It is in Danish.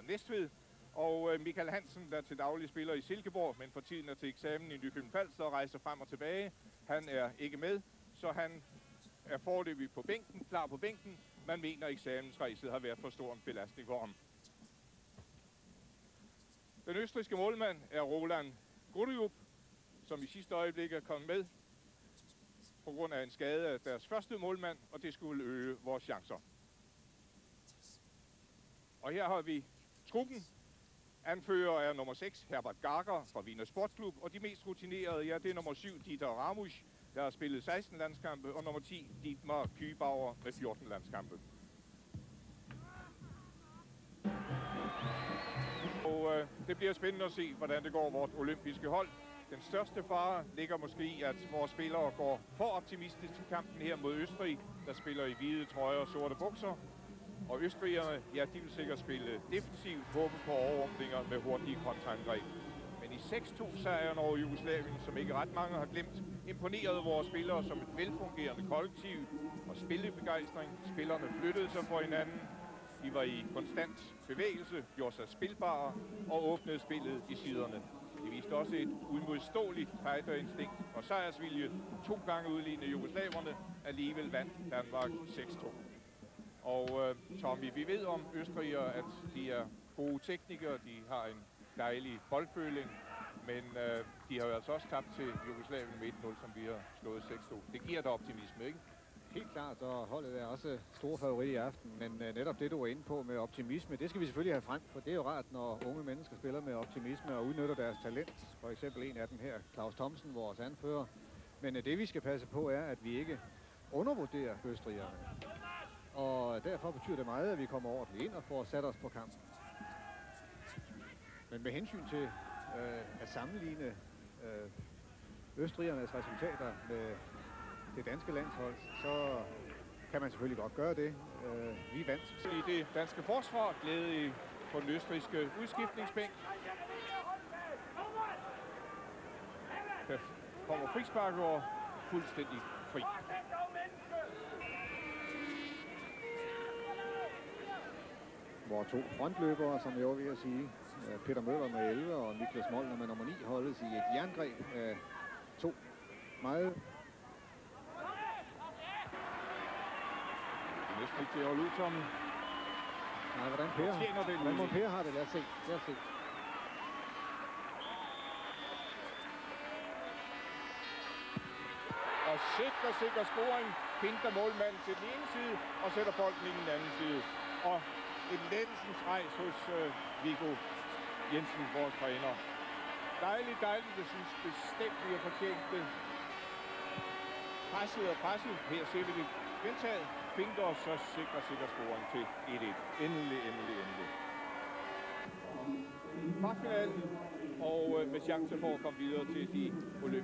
fra Næstved. Og øh, Michael Hansen, der til daglig spiller i Silkeborg, men for tiden er til eksamen i Nykøbing Falster og rejser frem og tilbage. Han er ikke med, så han er forløbig på bænken, klar på bænken. Man mener, at eksamensrejset har været for stor en belastning for ham. Den østriske målmand er Roland Grudejup, som i sidste øjeblik er kommet med på grund af en skade af deres første målmand, og det skulle øge vores chancer. Og her har vi truppen. Anfører er nummer 6, Herbert Garger fra Wiener Sportsklub, og de mest rutinerede, ja, det er nummer 7, Dieter Ramusch, der har spillet 16 landskampe, og nummer 10, Dietmar Kybauer med 14 landskampe. Og øh, det bliver spændende at se, hvordan det går vores olympiske hold. Den største fare ligger måske i, at vores spillere går for optimistisk til kampen her mod Østrig, der spiller i hvide trøjer og sorte bukser. Og østrigerne, ja, de vil sikkert spille defensivt, håbe på overrumplinger med hurtige kontraangreb. Men i 6-2-sejren over Jugoslavien, som ikke ret mange har glemt, imponerede vores spillere som et velfungerende kollektiv og spillebegejstring. Spillerne flyttede sig for hinanden. De var i konstant bevægelse, gjorde sig spilbare og åbnede spillet i siderne. De viste også et udmodståeligt fighterindstinkt og sejrsvilje. To gange udlignede jugoslaverne, alligevel vandt Danmark 6-2. Og øh, Tommy, vi ved om Østrigere, at de er gode teknikere, de har en dejlig boldføling, men øh, de har jo altså også tabt til Jugoslavien med 1-0, som vi har slået 6-2. Det giver dig optimisme, ikke? Helt klart, og holdet er også store favorit i aften, men uh, netop det, du er inde på med optimisme, det skal vi selvfølgelig have frem, for det er jo rart, når unge mennesker spiller med optimisme og udnytter deres talent. For eksempel en af dem her, Claus Thomsen, vores anfører. Men uh, det, vi skal passe på, er, at vi ikke undervurderer østrigerne. Og derfor betyder det meget, at vi kommer ordentligt ind og får sat os på kampen. Men med hensyn til øh, at sammenligne øh, østrigernes resultater med det danske landshold, så kan man selvfølgelig godt gøre det. Øh, vi vandt. I det danske forsvar glæde i på den østrigske udskiftningsbænk. Kommer frispark over fuldstændig fri. Hvor to frontløbere, som jeg var ved at sige, Peter Møller med 11 og Niklas Molner med nummer 9, holdes i et jerngreb af to meget næsten ikke til at holde ud, Tommy. Nej, hvordan Per, det hvordan nu. Per har det? Lad os se. Lad os se. Og sikker, sikker scoring. Pinter målmanden til den ene side og sætter bolden i den anden side. Og et lettelsens rejs hos øh, Viggo Jensen, vores træner. Dejligt, dejligt. Jeg synes bestemt, vi har fortjent det. Presset og presset. Her ser vi det gentaget. Pinter så sikrer sikker scoren til 1-1. Endelig, endelig, endelig. Kvartfinalen. Og øh, med chance for at komme videre til de olympiske.